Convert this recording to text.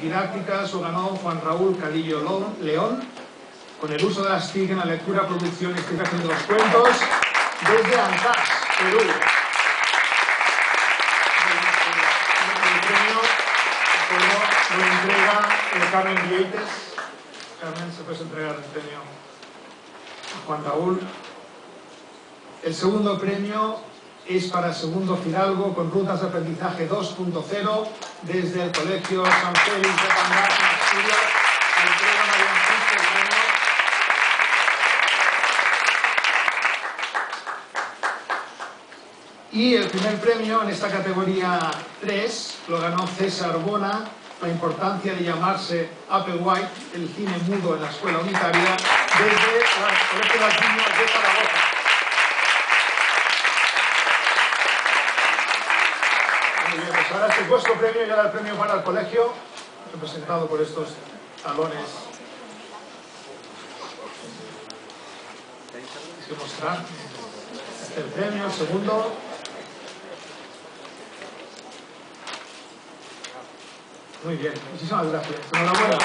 didácticas lo ganó Juan Raúl Calillo León, con el uso de las TIC en la lectura, producción y explicación de los cuentos, desde Ancash, Perú. El premio lo entrega el Carmen Vieites. Carmen, se puede entregar el premio a Juan Raúl. El segundo premio es para segundo Fidalgo con rutas de aprendizaje 2.0 desde el Colegio San Félix de Pangas en Asturias. Y el primer premio en esta categoría 3 lo ganó César Bona, la importancia de llamarse Applewhite, el cine mudo en la escuela unitaria, desde el Colegio Latino de Zaragoza. Ahora este puesto premio y ahora el premio para el colegio, representado por estos talones. que mostrar el premio, el segundo. Muy bien, muchísimas gracias. Enhorabuena.